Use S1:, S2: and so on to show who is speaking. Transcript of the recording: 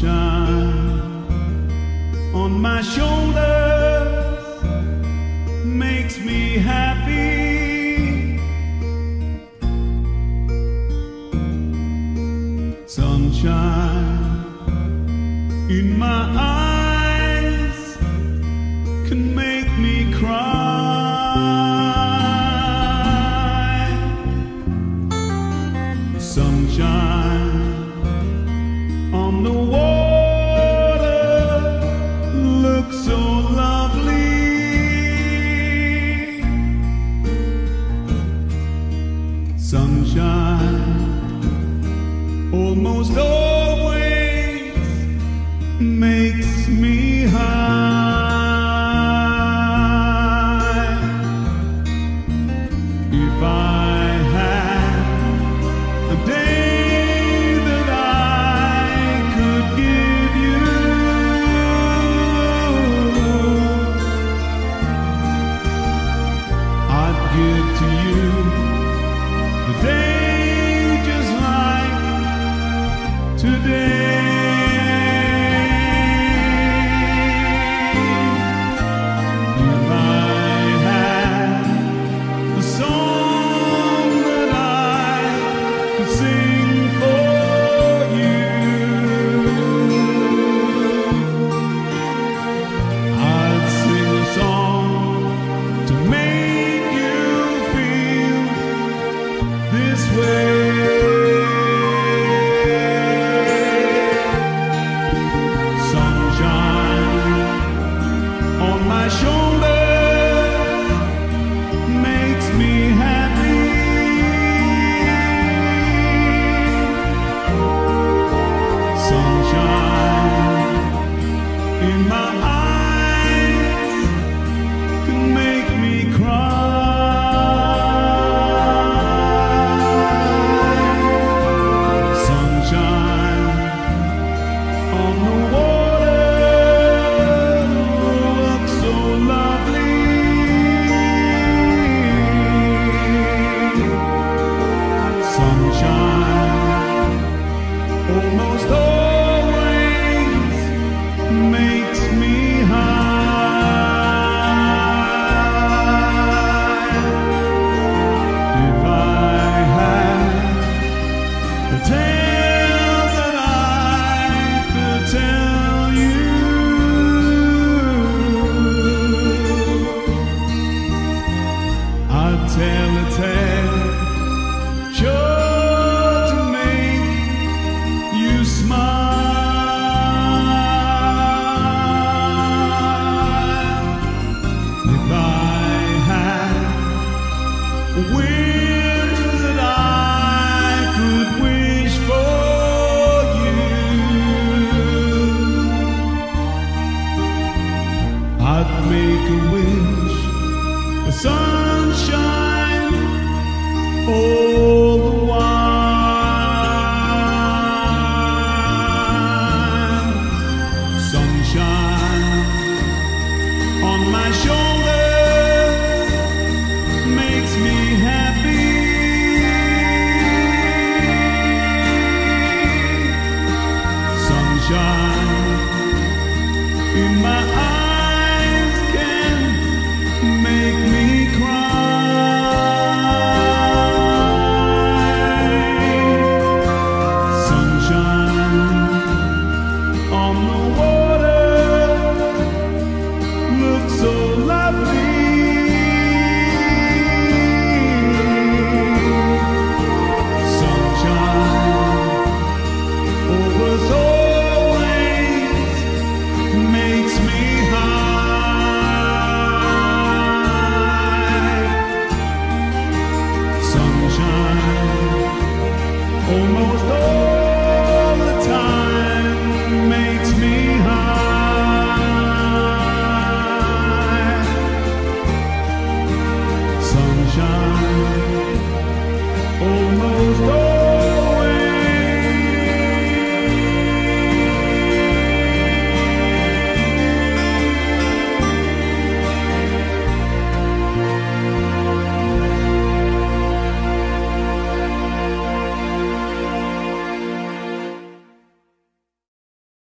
S1: shine on my shoulders makes me happy. Sunshine in my eyes can make me cry. Sunshine on the wall. viver. tell the tale. sunshine. Sunshine on my shoulder.